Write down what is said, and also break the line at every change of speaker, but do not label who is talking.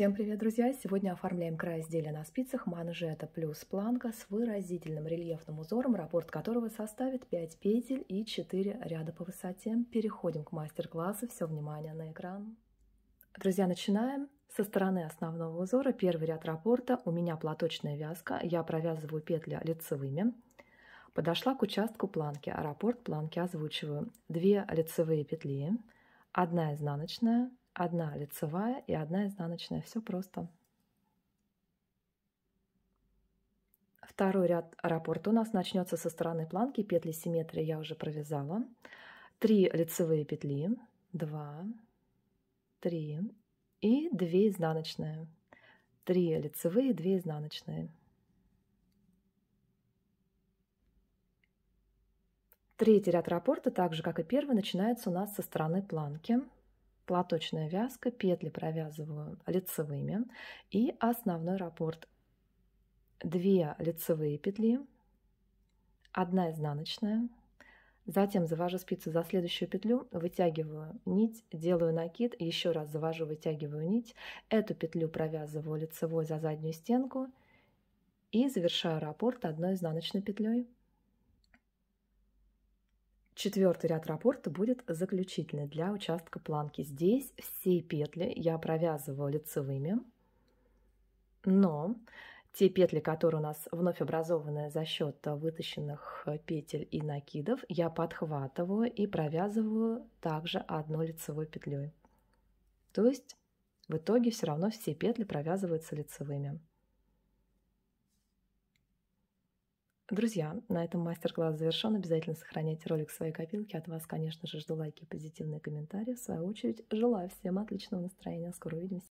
Всем привет, друзья! Сегодня оформляем край изделия на спицах манжета плюс планка с выразительным рельефным узором, раппорт которого составит 5 петель и 4 ряда по высоте. Переходим к мастер-классу. Все внимание на экран. Друзья, начинаем. Со стороны основного узора первый ряд раппорта. У меня платочная вязка. Я провязываю петли лицевыми. Подошла к участку планки. Раппорт планки озвучиваю. Две лицевые петли, одна изнаночная, одна лицевая и одна изнаночная. Все просто. Второй ряд раппорта у нас начнется со стороны планки. Петли симметрии я уже провязала. Три лицевые петли. Два, три и две изнаночные. Три лицевые, две изнаночные. Третий ряд раппорта, так же как и первый, начинается у нас со стороны планки платочная вязка, петли провязываю лицевыми и основной раппорт. Две лицевые петли, одна изнаночная, затем завожу спицу за следующую петлю, вытягиваю нить, делаю накид, еще раз завожу, вытягиваю нить, эту петлю провязываю лицевой за заднюю стенку и завершаю раппорт одной изнаночной петлей. Четвертый ряд раппорта будет заключительный для участка планки. Здесь все петли я провязываю лицевыми, но те петли, которые у нас вновь образованы за счет вытащенных петель и накидов, я подхватываю и провязываю также одной лицевой петлей. То есть в итоге все равно все петли провязываются лицевыми. Друзья, на этом мастер-класс завершен. Обязательно сохраняйте ролик в своей копилке. От вас, конечно же, жду лайки и позитивные комментарии. В свою очередь, желаю всем отличного настроения. Скоро увидимся.